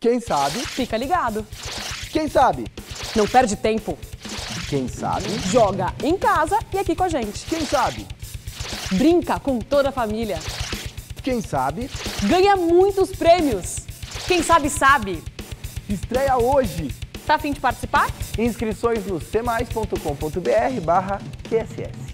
Quem sabe? Fica ligado. Quem sabe? Não perde tempo. Quem sabe? Joga em casa e aqui com a gente. Quem sabe? Brinca com toda a família. Quem sabe? Ganha muitos prêmios. Quem sabe, sabe. Estreia hoje. Tá afim de participar? Inscrições no cmais.com.br barra QSS.